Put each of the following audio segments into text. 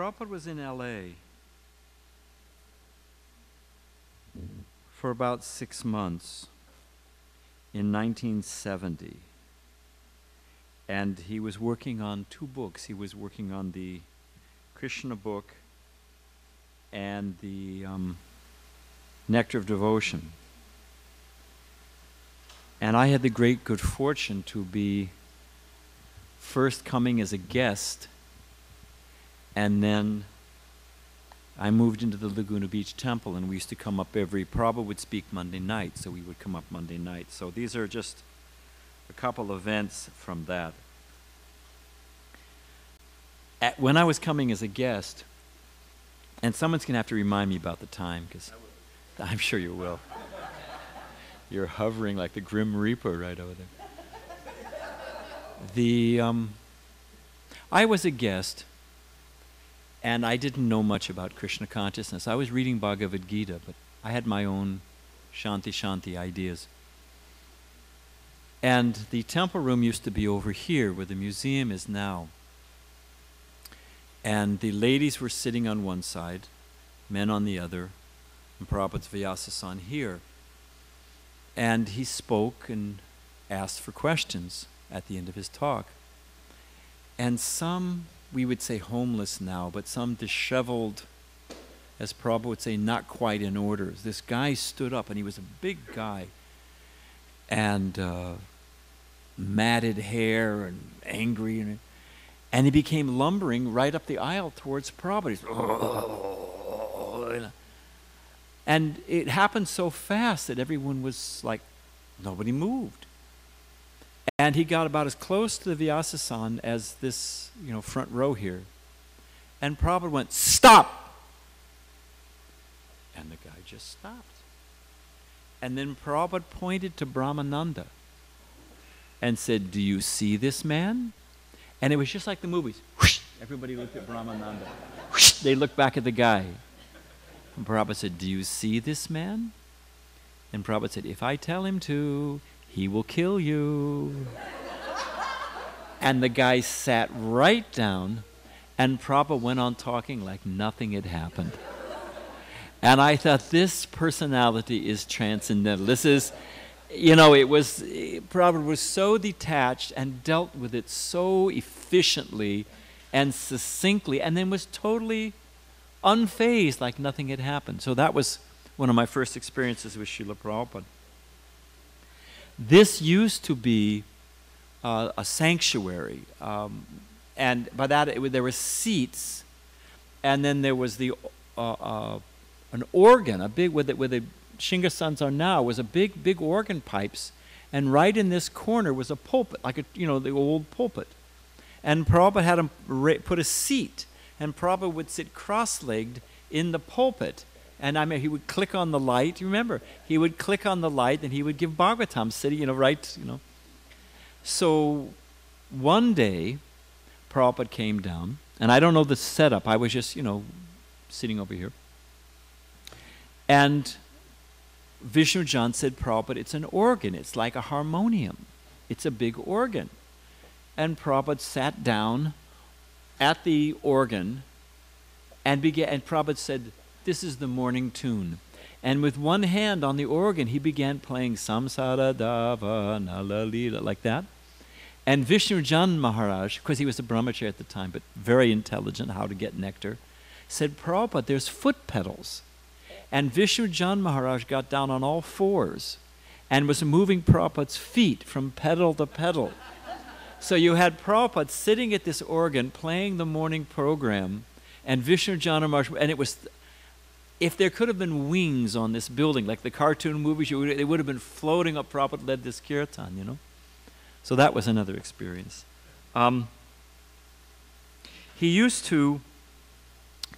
Prabhupada was in LA for about six months in 1970. And he was working on two books. He was working on the Krishna book and the um, Nectar of Devotion. And I had the great good fortune to be first coming as a guest, and then I moved into the Laguna Beach Temple, and we used to come up every. Prabhupada would speak Monday night, so we would come up Monday night. So these are just a couple events from that. At, when I was coming as a guest, and someone's going to have to remind me about the time, because I'm sure you will. You're hovering like the Grim Reaper right over there. The um, I was a guest, and I didn't know much about Krishna consciousness. I was reading Bhagavad Gita, but I had my own Shanti Shanti ideas. And the temple room used to be over here where the museum is now. And the ladies were sitting on one side, men on the other, and Prabhupada's Vyasasana here. And he spoke and asked for questions at the end of his talk. And some, we would say homeless now, but some disheveled, as Prabhupada would say, not quite in order. This guy stood up, and he was a big guy, and uh, matted hair and angry. And, and he became lumbering right up the aisle towards. He's, oh, and it happened so fast that everyone was like, nobody moved. And he got about as close to the Vyasasana as this, you know, front row here. And Prabhupada went, Stop! And the guy just stopped. And then Prabhupada pointed to Brahmananda and said, Do you see this man? And it was just like the movies. Whoosh, everybody looked at Brahmananda. Whoosh, they looked back at the guy. And Prabhupada said, Do you see this man? And Prabhupada said, If I tell him to, he will kill you. and the guy sat right down, and Prabhupada went on talking like nothing had happened. And I thought, this personality is transcendental. This is, you know, it was, Prabhupada was so detached and dealt with it so efficiently and succinctly, and then was totally unfazed like nothing had happened. So that was one of my first experiences with Srila Prabhupada. This used to be uh, a sanctuary, um, and by that it, there were seats, and then there was the uh, uh, an organ, a big where the, where the Shingasans are now was a big big organ pipes, and right in this corner was a pulpit, like a you know the old pulpit, and Prabhupada had him put a seat, and Prabhupada would sit cross-legged in the pulpit and I mean, he would click on the light. You remember, he would click on the light, and he would give Bhagavatam, sitting, you know, right, you know. So one day, Prabhupada came down, and I don't know the setup. I was just, you know, sitting over here. And Vishnu Jan said, Prabhupada, it's an organ. It's like a harmonium. It's a big organ. And Prabhupada sat down at the organ and began, and Prabhupada said, this is the morning tune. And with one hand on the organ, he began playing Samsara Dava Nalalila, like that. And Vishnu Jan Maharaj, because he was a brahmachari at the time, but very intelligent how to get nectar, said, Prabhupada, there's foot pedals. And Vishnu Jan Maharaj got down on all fours and was moving Prabhupada's feet from pedal to pedal. so you had Prabhupada sitting at this organ playing the morning program, and Vishnu Jan Maharaj, and it was if there could have been wings on this building, like the cartoon movies, would, they would have been floating up Prabhupada led this kirtan, you know? So that was another experience. Um, he used to,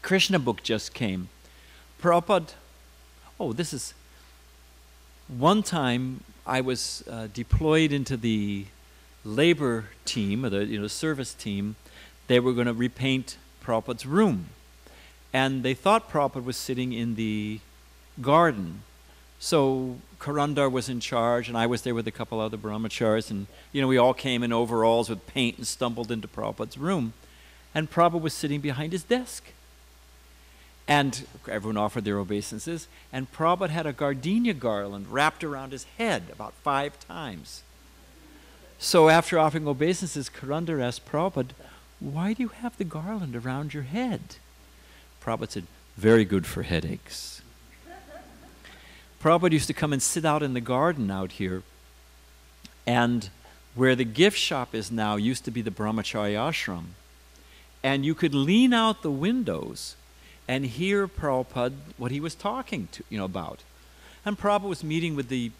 Krishna book just came. Prabhupada, oh, this is, one time I was uh, deployed into the labor team, or the you know, service team. They were going to repaint Prabhupada's room. And they thought Prabhupada was sitting in the garden. So Karandar was in charge, and I was there with a couple other brahmacharis, and you know we all came in overalls with paint and stumbled into Prabhupada's room. And Prabhupada was sitting behind his desk. And everyone offered their obeisances. And Prabhupada had a gardenia garland wrapped around his head about five times. So after offering obeisances, Karandar asked Prabhupada, Why do you have the garland around your head? Prabhupada said, Very good for headaches. Prabhupada used to come and sit out in the garden out here. And where the gift shop is now used to be the Brahmacharya ashram. And you could lean out the windows and hear Prabhupada what he was talking to, you know, about. And Prabhupada was meeting with the,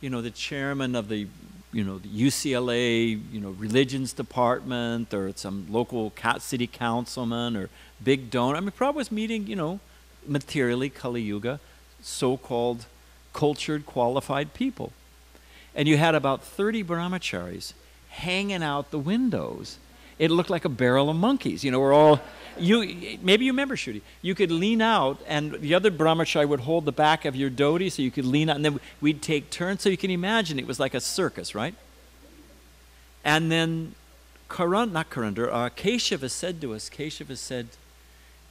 you know, the chairman of the, you know, the UCLA, you know, religions department or some local city councilman or big donor. I mean, Prabhupada was meeting, you know, materially Kali Yuga, so-called cultured, qualified people. And you had about 30 brahmacharis hanging out the windows. It looked like a barrel of monkeys. You know, we're all, you, maybe you remember, Shruti. You could lean out, and the other brahmachari would hold the back of your dhoti so you could lean out, and then we'd take turns. So you can imagine it was like a circus, right? And then Karan, not Karandar, uh, Keshava said to us, Keshava said,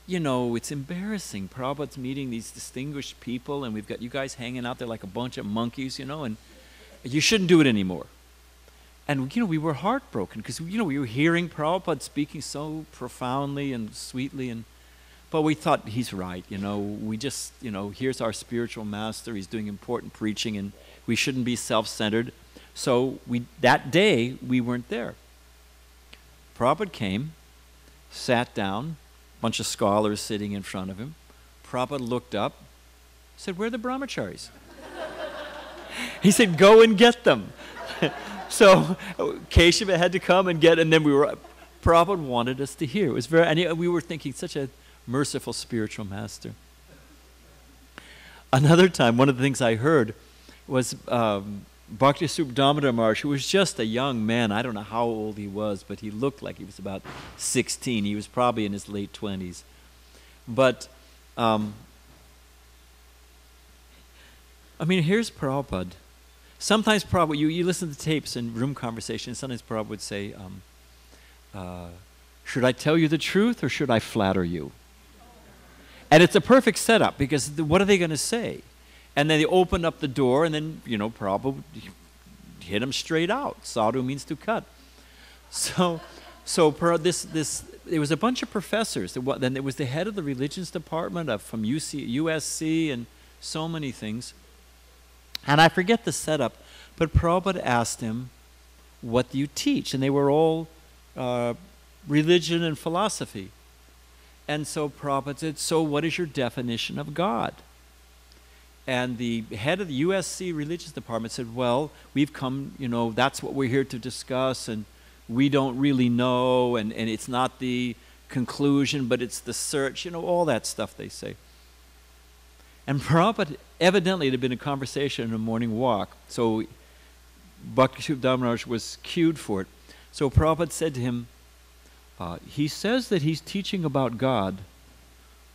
you know, it's embarrassing. Prabhupada's meeting these distinguished people, and we've got you guys hanging out there like a bunch of monkeys, you know, and you shouldn't do it anymore. And, you know, we were heartbroken because, you know, we were hearing Prabhupada speaking so profoundly and sweetly. and But we thought, he's right, you know. We just, you know, here's our spiritual master. He's doing important preaching, and we shouldn't be self-centered. So we, that day, we weren't there. Prabhupada came, sat down, bunch of scholars sitting in front of him. Prabhupada looked up, said, where are the brahmacharis? He said, Go and get them. so Keshava had to come and get, and then we were, Prabhupada wanted us to hear. It was very, and we were thinking, such a merciful spiritual master. Another time, one of the things I heard was um, Bhakti Damodar Maharaj, who was just a young man. I don't know how old he was, but he looked like he was about 16. He was probably in his late 20s. But um, I mean, here's Prabhupada. Sometimes Prabhupada, you, you listen to the tapes and room conversations, sometimes Prabhupada would say, um, uh, should I tell you the truth or should I flatter you? And it's a perfect setup because the, what are they going to say? And then they opened up the door and then, you know, Prabhupada hit him straight out. Sadhu means to cut. So, so this, this, there was a bunch of professors. Then there was the head of the religions department of, from UC, USC and so many things. And I forget the setup, but Prabhupada asked him, What do you teach? And they were all uh, religion and philosophy. And so Prabhupada said, So what is your definition of God? And the head of the USC religious department said, Well, we've come, you know, that's what we're here to discuss, and we don't really know, and, and it's not the conclusion, but it's the search, you know, all that stuff they say. And Prabhupada, evidently, it had been a conversation in a morning walk. So Bhakti Damaraj was cued for it. So Prabhupada said to him, uh, he says that he's teaching about God,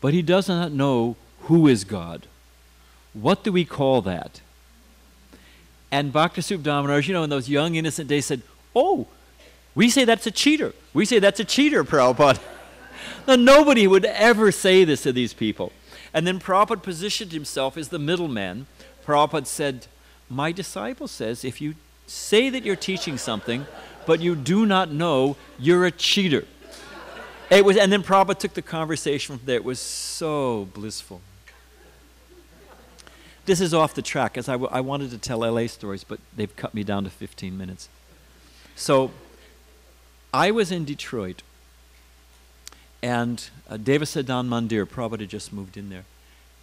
but he does not know who is God. What do we call that? And Bhakti Damaraj, you know, in those young, innocent days said, Oh, we say that's a cheater. We say that's a cheater, Prabhupada. now, nobody would ever say this to these people. And then Prabhupada positioned himself as the middleman. Prabhupada said, My disciple says, if you say that you're teaching something, but you do not know, you're a cheater. It was, and then Prabhupada took the conversation from there. It was so blissful. This is off the track, as I, I wanted to tell LA stories, but they've cut me down to 15 minutes. So I was in Detroit and uh, Devasadan Mandir, Prabhupada just moved in there.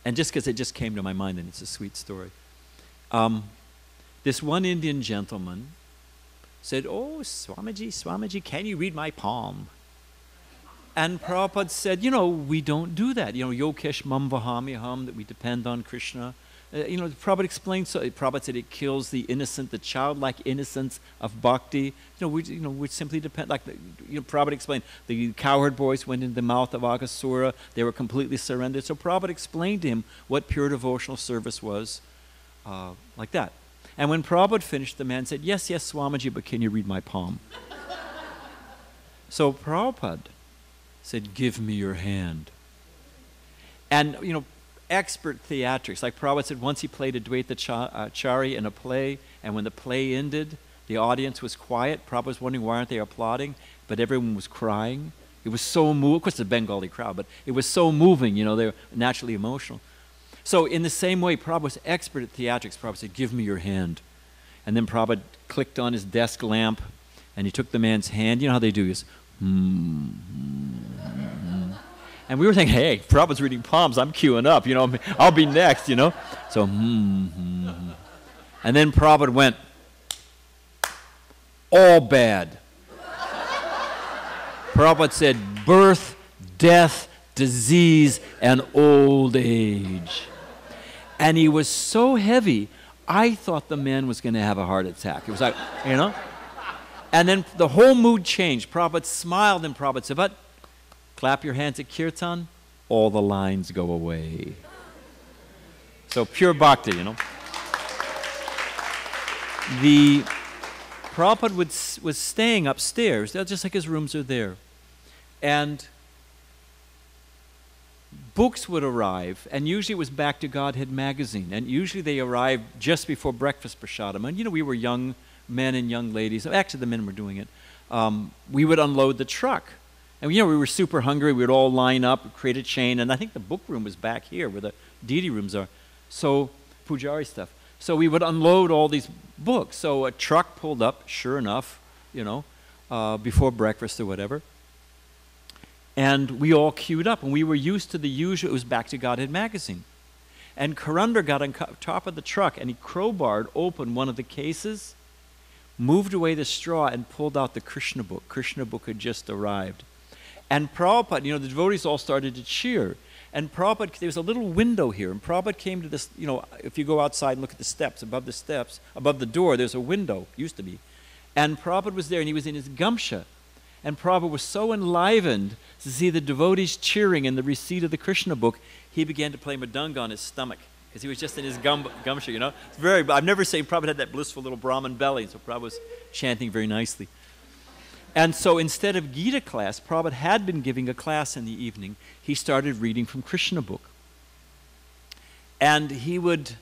And just because it just came to my mind, and it's a sweet story. Um, this one Indian gentleman said, Oh, Swamiji, Swamiji, can you read my palm? And Prabhupada said, You know, we don't do that. You know, Yogakshemam vahamyaham, that we depend on Krishna. Uh, you know, Prabhupada explained, so Prabhupada said it kills the innocent, the childlike innocence of bhakti. You know, we, you know, we simply depend, like, the, you know, Prabhupada explained, the cowherd boys went in the mouth of Aghasura, they were completely surrendered. So Prabhupada explained to him what pure devotional service was, uh, like that. And when Prabhupada finished, the man said, Yes, yes, Swamiji, but can you read my palm? so Prabhupada said, Give me your hand. And, you know, expert theatrics. Like Prabhupada said, once he played Advaita uh, Chari in a play, and when the play ended, the audience was quiet. Prabhupada was wondering why aren't they applauding, but everyone was crying. It was so moving. Of course, it's a Bengali crowd, but it was so moving. You know, they were naturally emotional. So, in the same way, Prabhupada was expert at theatrics. Prabhupada said, Give me your hand. And then Prabhupada clicked on his desk lamp and he took the man's hand. You know how they do this. Hmm. And we were thinking, hey, Prabhupada's reading palms. I'm queuing up. You know, I'll be next, you know. So, hmm, hmm, hmm. And then Prabhupada went, all bad. Prabhupada said, birth, death, disease, and old age. And he was so heavy, I thought the man was going to have a heart attack. It was like, you know? And then the whole mood changed. Prabhupada smiled and Prabhupada said, But clap your hands at kirtan, all the lines go away. So pure bhakti, you know. The Prabhupada would, was staying upstairs, just like his rooms are there. And books would arrive, and usually it was Back to Godhead magazine. And usually they arrived just before breakfast prasadam. And you know, we were young men and young ladies, actually the men were doing it, um, we would unload the truck. And you know, we were super hungry. We would all line up, create a chain, and I think the book room was back here where the deity rooms are. So, Pujari stuff. So we would unload all these books. So a truck pulled up, sure enough, you know, uh, before breakfast or whatever. And we all queued up, and we were used to the usual, it was Back to Godhead magazine. And Karandar got on top of the truck, and he crowbarred open one of the cases moved away the straw and pulled out the Krishna book. Krishna book had just arrived. And Prabhupada, you know, the devotees all started to cheer. And Prabhupada, there was a little window here, and Prabhupada came to this, you know, if you go outside and look at the steps, above the steps, above the door, there's a window, used to be. And Prabhupada was there, and he was in his gamcha. And Prabhupada was so enlivened to see the devotees cheering in the receipt of the Krishna book, he began to play mridanga on his stomach because he was just in his gum, gumshoe, you know. It's very, I've never seen Prabhupada had that blissful little Brahman belly, so Prabhupada was chanting very nicely. And so instead of Gita class, Prabhupada had been giving a class in the evening. He started reading from Krishna book. And he would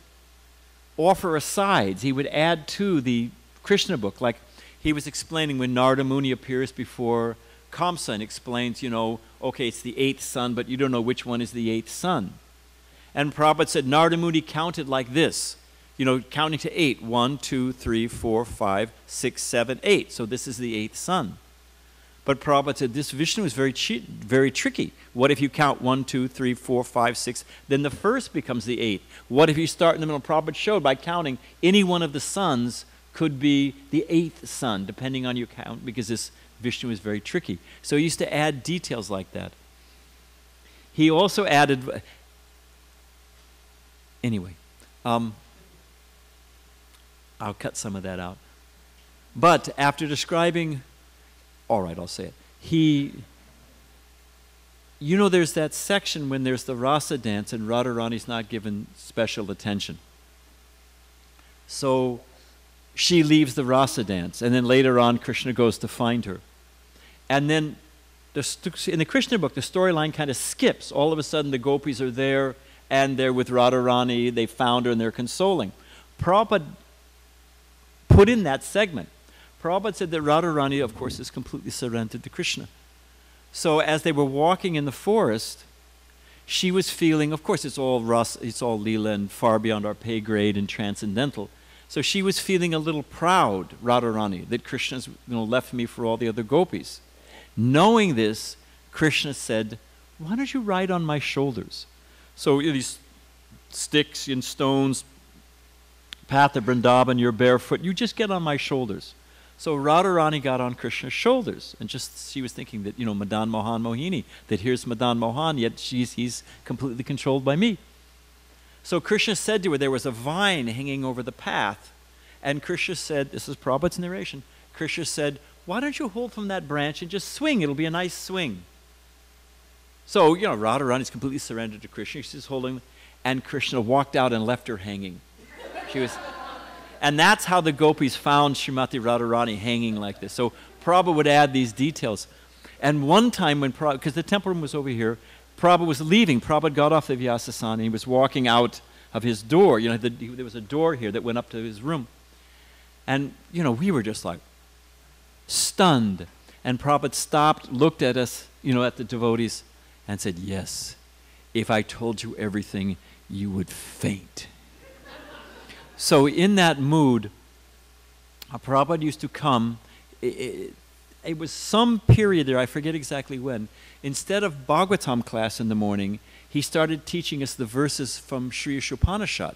offer asides. He would add to the Krishna book. Like he was explaining when Narada Muni appears before Kamsa and explains, you know, okay, it's the eighth son, but you don't know which one is the eighth son. And Prabhupada said Narada Muni counted like this, you know, counting to eight. One, two, three, four, five, six, seven, eight. So this is the eighth son. But Prabhupada said this Vishnu is very, cheat, very tricky. What if you count one, two, three, four, five, six? Then the first becomes the eighth. What if you start in the middle? Prabhupada showed by counting any one of the sons could be the eighth son, depending on your count, because this Vishnu is very tricky. So he used to add details like that. He also added, Anyway, um, I'll cut some of that out. But after describing, all right, I'll say it. He, you know, there's that section when there's the rasa dance and Radharani's not given special attention. So she leaves the rasa dance, and then later on, Krishna goes to find her. And then the, in the Krishna book, the storyline kind of skips. All of a sudden, the gopis are there and they're with Radharani, they found her and they're consoling. Prabhupada put in that segment. Prabhupada said that Radharani, of course, is completely surrendered to Krishna. So as they were walking in the forest, she was feeling, of course, it's all Ras, it's all Leela and far beyond our pay grade and transcendental. So she was feeling a little proud, Radharani, that Krishna's you know, left me for all the other gopis. Knowing this, Krishna said, Why don't you ride on my shoulders? So these sticks and stones, path of Vrindavan, you're barefoot, you just get on my shoulders. So Radharani got on Krishna's shoulders, and just she was thinking that, you know, Madan Mohan Mohini, that here's Madan Mohan, yet she's, he's completely controlled by me. So Krishna said to her, there was a vine hanging over the path, and Krishna said, this is Prabhupada's narration, Krishna said, why don't you hold from that branch and just swing? It'll be a nice swing. So, you know, Radharani is completely surrendered to Krishna. She's holding, and Krishna walked out and left her hanging. She was, and that's how the gopis found Srimati Radharani hanging like this. So Prabhupada would add these details. And one time when Prabhupada, because the temple room was over here, Prabhupada was leaving. Prabhupada got off the Vyasasana and he was walking out of his door. You know, the, there was a door here that went up to his room. And, you know, we were just like stunned. And Prabhupada stopped, looked at us, you know, at the devotees, and said, Yes, if I told you everything, you would faint. So, in that mood, Prabhupada used to come. It, it, it was some period there, I forget exactly when. Instead of Bhagavatam class in the morning, he started teaching us the verses from Sri Ishopanishad.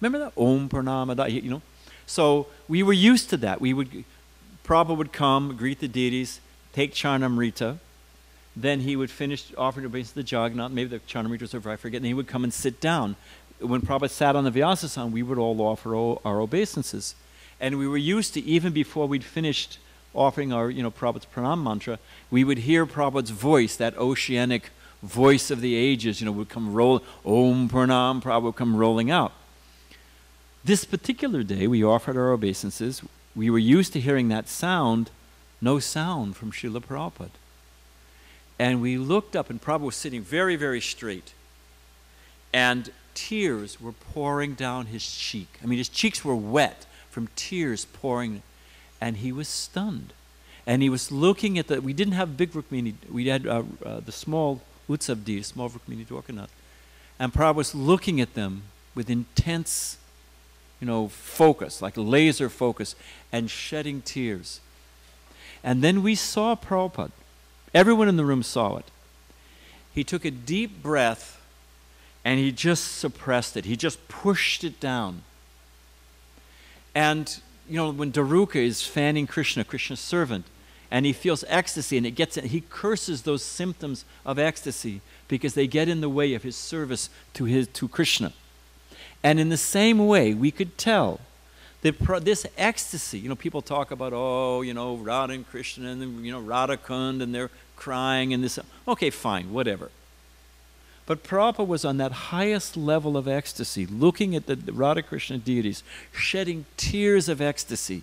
Remember that? Om Purnamada, you know? So we were used to that. We would, Prabhupada would come, greet the deities, take Charnamrita. Then he would finish offering obeisance to the Jagannath. Maybe the Charnamrita was over, I forget. And he would come and sit down. When Prabhupada sat on the Vyasasana, we would all offer our obeisances. And we were used to, even before we'd finished offering our, you know, Prabhupada's pranam mantra, we would hear Prabhupada's voice, that oceanic voice of the ages, you know, would come roll, Om Pranam, Prabhupada would come rolling out. This particular day, we offered our obeisances. We were used to hearing that sound, no sound from Srila Prabhupada. And we looked up, and Prabhupada was sitting very, very straight. And tears were pouring down his cheek. I mean, his cheeks were wet from tears pouring, and he was stunned. And he was looking at the, we didn't have big Rukmini, we had uh, uh, the small Utsav small Rukmini Dwarkanath. And Prabhupada was looking at them with intense, you know, focus, like laser focus, and shedding tears. And then we saw Prabhupada. Everyone in the room saw it. He took a deep breath and he just suppressed it. He just pushed it down. And, you know, when Daruka is fanning Krishna, Krishna's servant, and he feels ecstasy and it gets he curses those symptoms of ecstasy because they get in the way of his service to his to Krishna. And in the same way, we could tell that this ecstasy, you know, people talk about, oh, you know, Radha and Krishna and, you know, Radha Kund and they're crying and this. Okay, fine, whatever. But Prabhupada was on that highest level of ecstasy, looking at the Radha Krishna deities, shedding tears of ecstasy.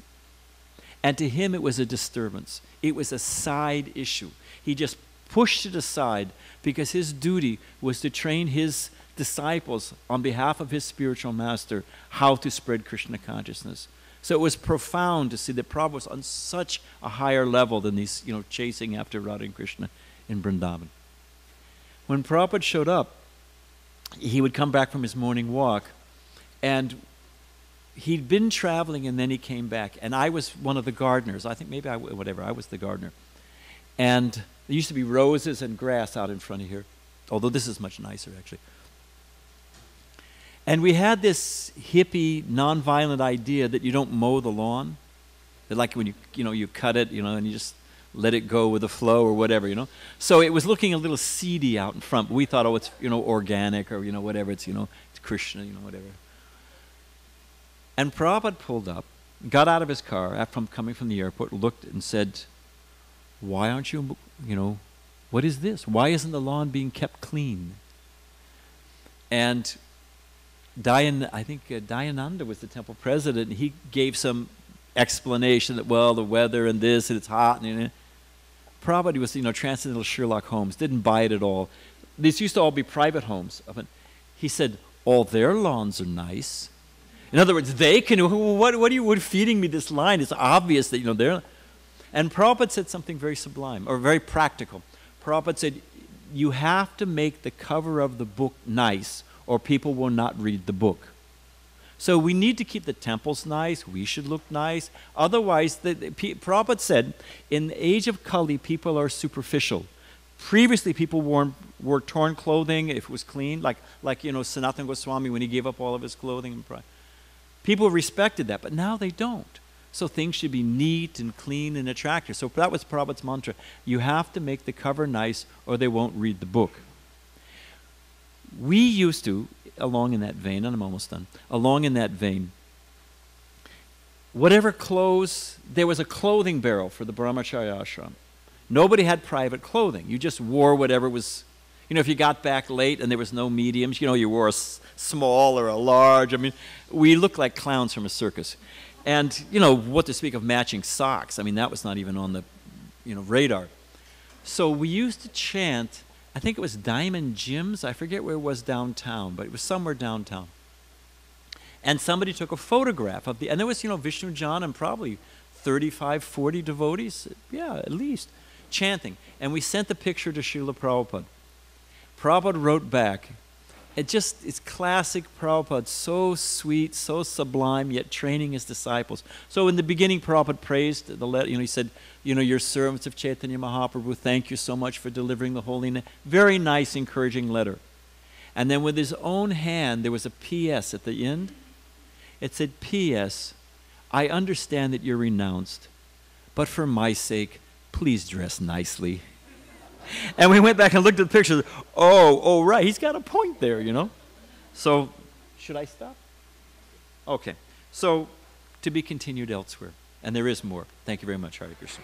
And to him, it was a disturbance. It was a side issue. He just pushed it aside because his duty was to train his disciples on behalf of his spiritual master how to spread Krishna consciousness. So it was profound to see that Prabhupada was on such a higher level than these, you know, chasing after Radha and Krishna in Vrindavan when Prabhupada showed up, he would come back from his morning walk, and he'd been traveling and then he came back. And I was one of the gardeners. I think maybe I, whatever, I was the gardener. And there used to be roses and grass out in front of here, although this is much nicer actually. And we had this hippie, nonviolent idea that you don't mow the lawn. That like when you, you know, you cut it, you know, and you just let it go with the flow or whatever, you know. So it was looking a little seedy out in front, but we thought, oh, it's you know organic or you know whatever. It's you know it's Krishna, you know whatever. And Prabhupada pulled up, got out of his car after coming from the airport, looked and said, "Why aren't you, you know, what is this? Why isn't the lawn being kept clean?" And Dayan, I think uh, Dayananda was the temple president. And he gave some explanation that well, the weather and this and it's hot and. You know, Prabhupada was, you know, transcendental Sherlock Holmes, didn't buy it at all. These used to all be private homes. He said, all their lawns are nice. In other words, they can, what, what are you feeding me this line? It's obvious that, you know, they're. And Prabhupada said something very sublime, or very practical. Prabhupada said, you have to make the cover of the book nice, or people will not read the book. So we need to keep the temples nice. We should look nice. Otherwise, the, the Prabhupada said, in the age of Kali, people are superficial. Previously, people wore, wore torn clothing if it was clean, like, like you know, Sanatana Goswami when he gave up all of his clothing. And people respected that, but now they don't. So things should be neat and clean and attractive. So that was Prabhupada's mantra. You have to make the cover nice or they won't read the book. We used to, along in that vein, and I'm almost done, along in that vein, whatever clothes, there was a clothing barrel for the Brahmacharya ashram. Nobody had private clothing. You just wore whatever was, you know, if you got back late and there was no mediums, you know, you wore a small or a large. I mean, we looked like clowns from a circus. And, you know, what to speak of matching socks? I mean, that was not even on the, you know, radar. So we used to chant, I think it was Diamond Jim's, I forget where it was downtown, but it was somewhere downtown. And somebody took a photograph of the, and there was, you know, Vishnu Jan and probably 35, 40 devotees, yeah, at least, chanting. And we sent the picture to Srila Prabhupada. Prabhupada wrote back, it just is classic Prabhupada, so sweet, so sublime, yet training his disciples. So in the beginning, Prabhupada praised the letter. You know, he said, you know, your servants of Chaitanya Mahaprabhu, thank you so much for delivering the holy name. Very nice, encouraging letter. And then with his own hand, there was a P.S. at the end. It said, P.S. I understand that you're renounced, but for my sake, please dress nicely. And we went back and looked at the pictures. Oh, oh, right. He's got a point there, you know. So, should I stop? Okay. So, to be continued elsewhere. And there is more. Thank you very much, Hare Krishna.